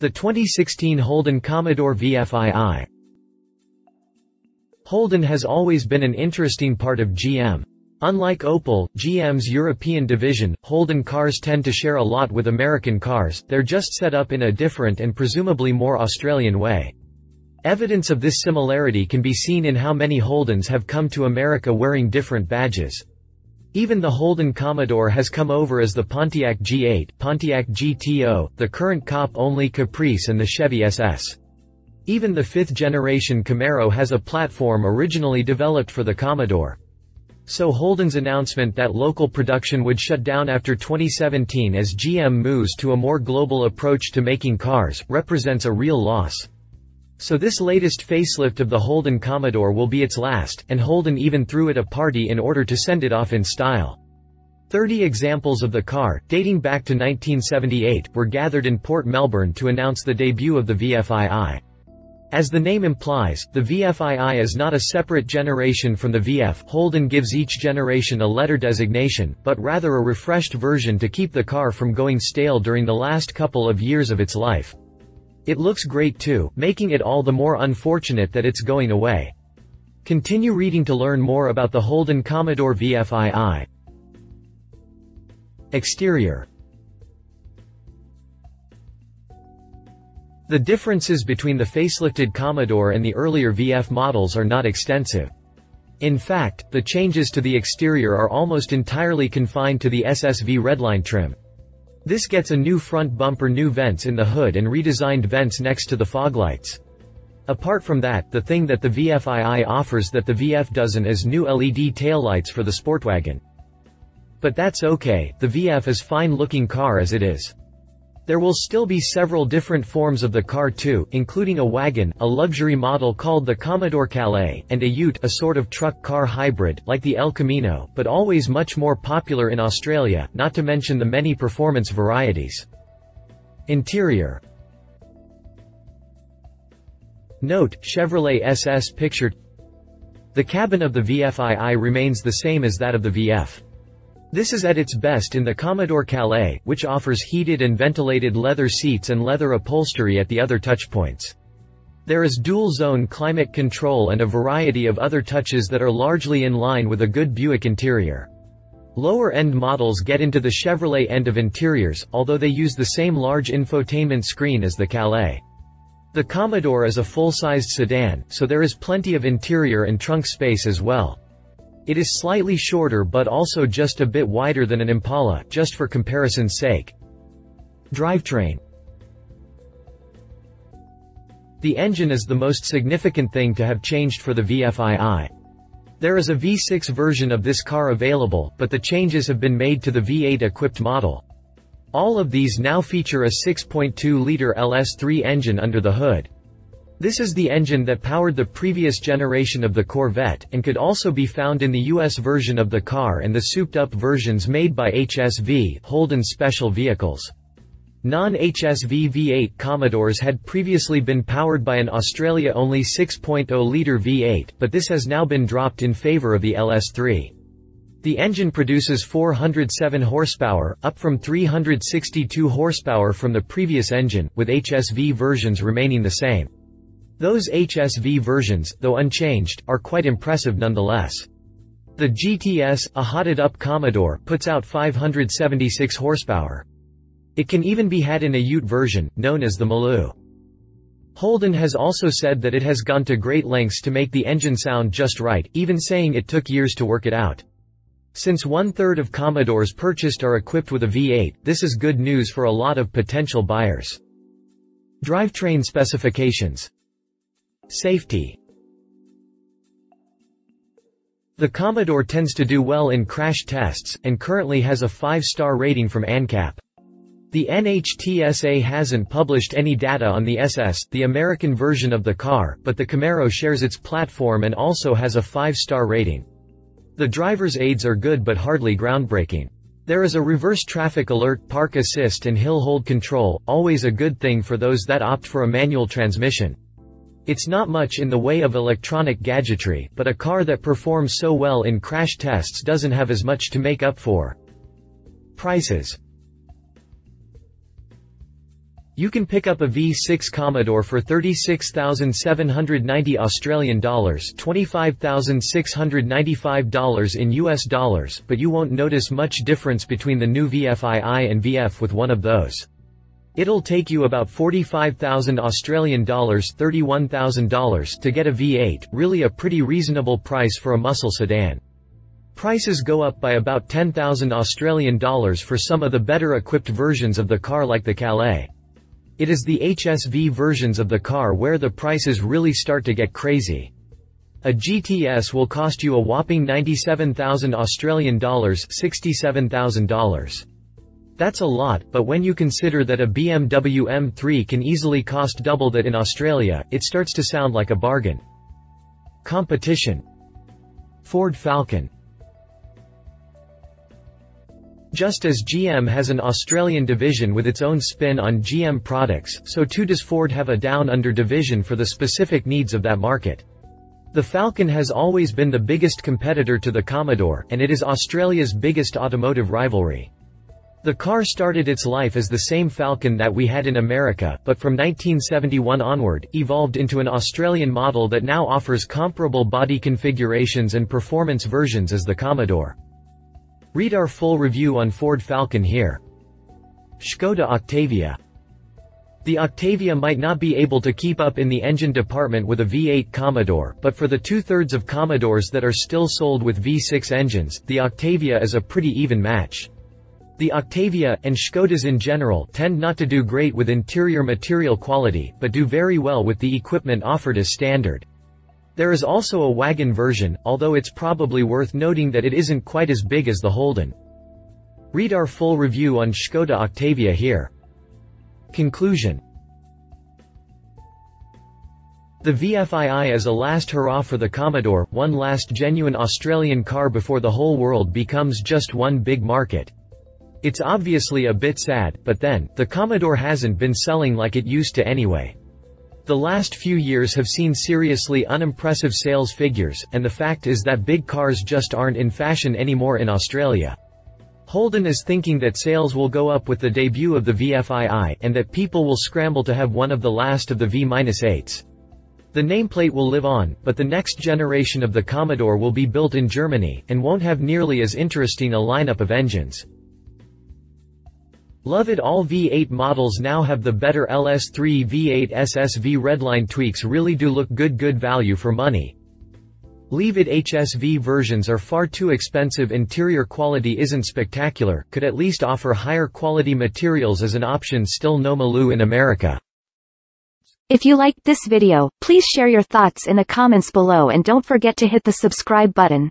The 2016 Holden Commodore VFII Holden has always been an interesting part of GM. Unlike Opel, GM's European division, Holden cars tend to share a lot with American cars, they're just set up in a different and presumably more Australian way. Evidence of this similarity can be seen in how many Holdens have come to America wearing different badges. Even the Holden Commodore has come over as the Pontiac G8, Pontiac GTO, the current cop-only Caprice and the Chevy SS. Even the fifth-generation Camaro has a platform originally developed for the Commodore. So Holden's announcement that local production would shut down after 2017 as GM moves to a more global approach to making cars, represents a real loss. So this latest facelift of the Holden Commodore will be its last, and Holden even threw it a party in order to send it off in style. Thirty examples of the car, dating back to 1978, were gathered in Port Melbourne to announce the debut of the VFII. As the name implies, the VFII is not a separate generation from the VF Holden gives each generation a letter designation, but rather a refreshed version to keep the car from going stale during the last couple of years of its life. It looks great too, making it all the more unfortunate that it's going away. Continue reading to learn more about the Holden Commodore VFII. Exterior The differences between the facelifted Commodore and the earlier VF models are not extensive. In fact, the changes to the exterior are almost entirely confined to the SSV Redline trim. This gets a new front bumper new vents in the hood and redesigned vents next to the foglights. Apart from that, the thing that the VFII offers that the VF doesn't is new LED taillights for the Sportwagon. But that's okay, the VF is fine looking car as it is. There will still be several different forms of the car too, including a wagon, a luxury model called the Commodore Calais, and a ute a sort of truck-car hybrid, like the El Camino, but always much more popular in Australia, not to mention the many performance varieties. Interior Note, Chevrolet SS pictured The cabin of the VFII remains the same as that of the VF. This is at its best in the Commodore Calais, which offers heated and ventilated leather seats and leather upholstery at the other touchpoints. There is dual-zone climate control and a variety of other touches that are largely in line with a good Buick interior. Lower-end models get into the Chevrolet end of interiors, although they use the same large infotainment screen as the Calais. The Commodore is a full-sized sedan, so there is plenty of interior and trunk space as well. It is slightly shorter but also just a bit wider than an Impala, just for comparison's sake. Drivetrain The engine is the most significant thing to have changed for the VFII. There is a V6 version of this car available, but the changes have been made to the V8 equipped model. All of these now feature a 6.2-liter LS3 engine under the hood. This is the engine that powered the previous generation of the Corvette, and could also be found in the US version of the car and the souped-up versions made by HSV Holden Special Vehicles. Non-HSV V8 Commodores had previously been powered by an Australia-only 6.0-litre V8, but this has now been dropped in favour of the LS3. The engine produces 407 horsepower, up from 362 horsepower from the previous engine, with HSV versions remaining the same. Those HSV versions, though unchanged, are quite impressive nonetheless. The GTS, a hotted-up Commodore, puts out 576 horsepower. It can even be had in a Ute version, known as the Maloo. Holden has also said that it has gone to great lengths to make the engine sound just right, even saying it took years to work it out. Since one-third of Commodores purchased are equipped with a V8, this is good news for a lot of potential buyers. Drivetrain specifications Safety The Commodore tends to do well in crash tests, and currently has a 5-star rating from ANCAP. The NHTSA hasn't published any data on the SS, the American version of the car, but the Camaro shares its platform and also has a 5-star rating. The driver's aids are good but hardly groundbreaking. There is a reverse traffic alert, park assist and hill hold control, always a good thing for those that opt for a manual transmission. It's not much in the way of electronic gadgetry, but a car that performs so well in crash tests doesn't have as much to make up for. Prices You can pick up a V6 Commodore for 36,790 Australian dollars, $25,695 in US dollars, but you won't notice much difference between the new VFII and VF with one of those. It'll take you about 45,000 Australian dollars, $31,000 to get a V8, really a pretty reasonable price for a muscle sedan. Prices go up by about 10,000 Australian dollars for some of the better equipped versions of the car like the Calais. It is the HSV versions of the car where the prices really start to get crazy. A GTS will cost you a whopping 97,000 Australian dollars, $67,000. That's a lot, but when you consider that a BMW M3 can easily cost double that in Australia, it starts to sound like a bargain. Competition Ford Falcon just as GM has an Australian division with its own spin on GM products, so too does Ford have a down-under division for the specific needs of that market. The Falcon has always been the biggest competitor to the Commodore, and it is Australia's biggest automotive rivalry. The car started its life as the same Falcon that we had in America, but from 1971 onward, evolved into an Australian model that now offers comparable body configurations and performance versions as the Commodore. Read our full review on Ford Falcon here. Skoda Octavia. The Octavia might not be able to keep up in the engine department with a V8 Commodore, but for the two-thirds of Commodores that are still sold with V6 engines, the Octavia is a pretty even match. The Octavia, and Skodas in general, tend not to do great with interior material quality, but do very well with the equipment offered as standard. There is also a wagon version, although it's probably worth noting that it isn't quite as big as the Holden. Read our full review on Skoda Octavia here. Conclusion The VFII is a last hurrah for the Commodore, one last genuine Australian car before the whole world becomes just one big market. It's obviously a bit sad, but then, the Commodore hasn't been selling like it used to anyway. The last few years have seen seriously unimpressive sales figures, and the fact is that big cars just aren't in fashion anymore in Australia. Holden is thinking that sales will go up with the debut of the VFII, and that people will scramble to have one of the last of the V-8s. The nameplate will live on, but the next generation of the Commodore will be built in Germany, and won't have nearly as interesting a lineup of engines. Love it all V8 models now have the better LS3 V8 SSV redline tweaks really do look good good value for money. Leave it HSV versions are far too expensive interior quality isn't spectacular, could at least offer higher quality materials as an option still no Maloo in America. If you liked this video, please share your thoughts in the comments below and don't forget to hit the subscribe button.